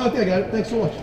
No, I I got it. Thanks so much.